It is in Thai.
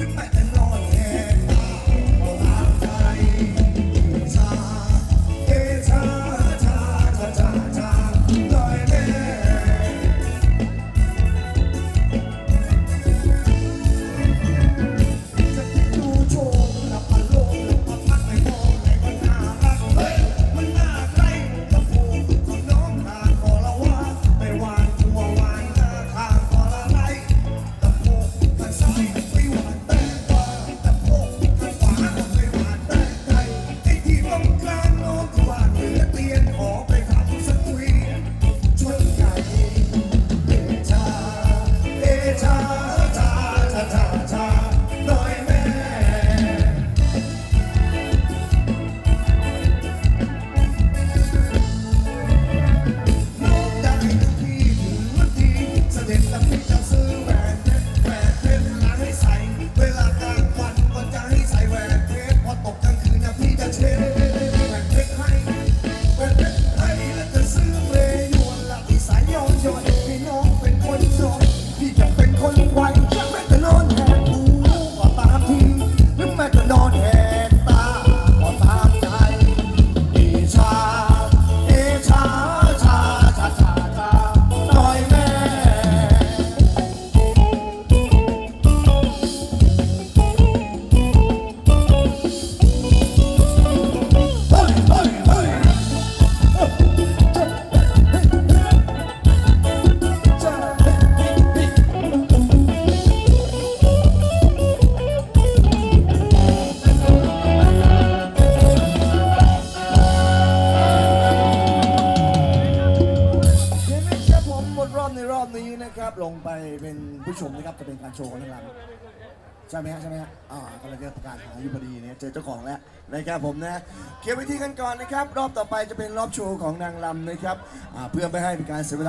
We might time. อบนี้นะครับลงไปเป็นผู้ชมนะครับจะเป็นการโชว์ของทางเรใช่ไหมฮะใช่ไหมฮะอ่ากำลังจะประกาศหาอยู่พอดีเนี่ยเจอเจ้าของแล้วนะครับผมนะเก็บไว้ที่กันก่อนนะครับ รอบต่อไปจะเป็นรอบโชว์ของนางลำนะครับเพื่อไม่ให้เป็นการเสียเวลา